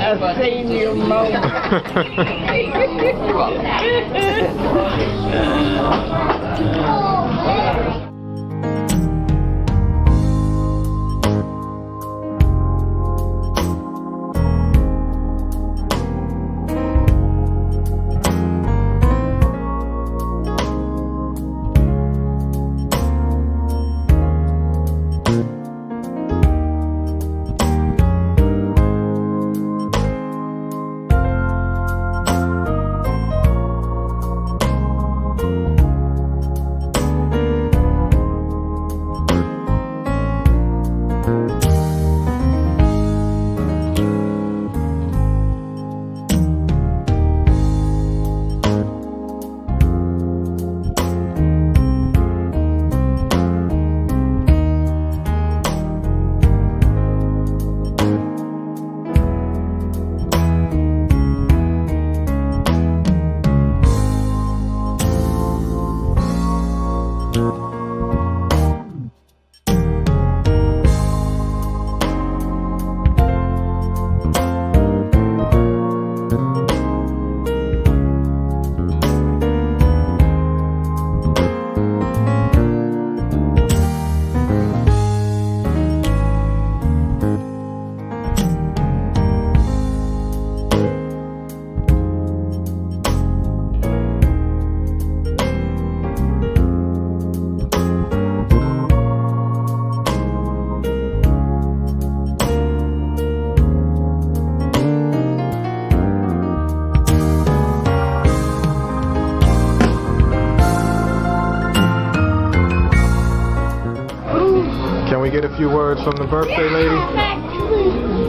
a senior moment. Get a few words from the birthday lady?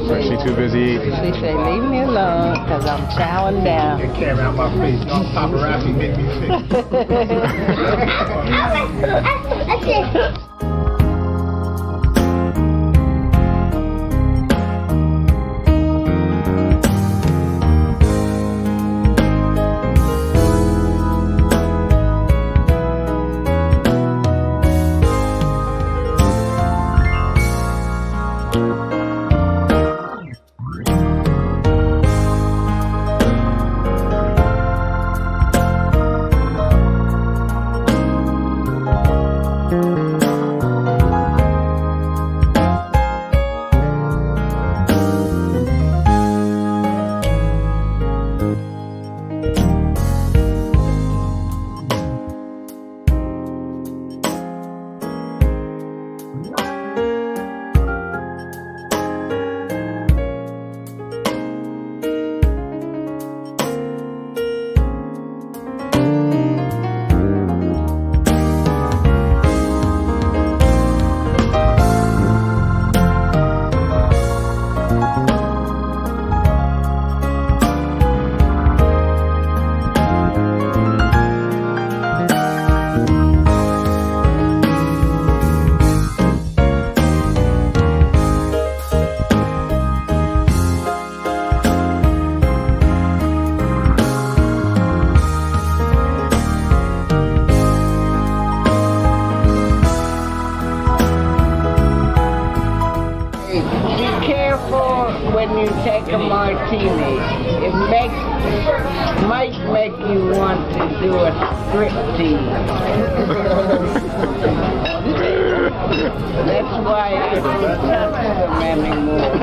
Or is she too busy eating? She said, leave me alone, because I'm chowing down. Get camera out my face. Y'all paparazzi make me sick. It makes might make you want to do a striptease. That's why I don't touch them anymore.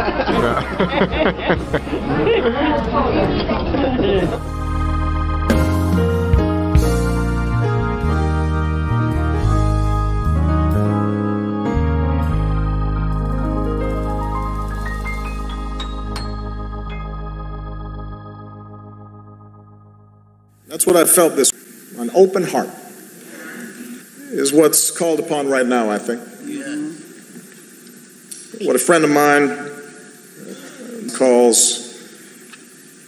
That's what I felt this an open heart is what's called upon right now, I think. What a friend of mine calls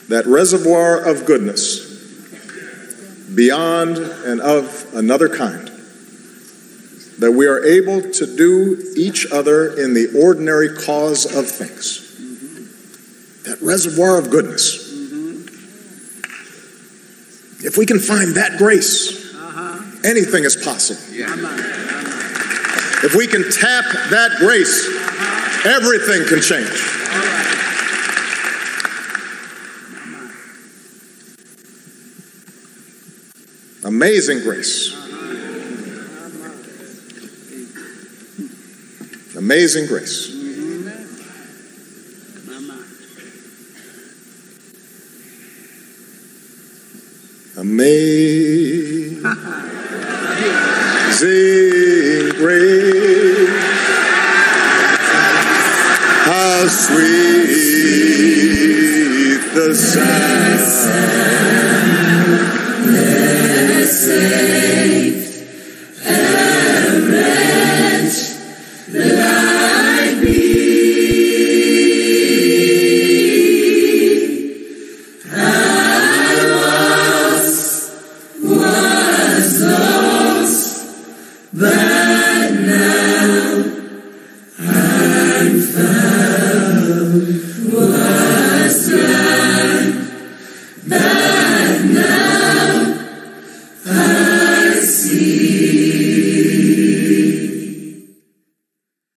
that reservoir of goodness beyond and of another kind. That we are able to do each other in the ordinary cause of things. Mm-hmm. That reservoir of goodness. If we can find that grace, uh-huh. anything is possible. Yeah. If we can tap that grace, uh-huh. everything can change. Right. Amazing grace. Uh-huh. Amazing grace. Grace. How sweet the sound.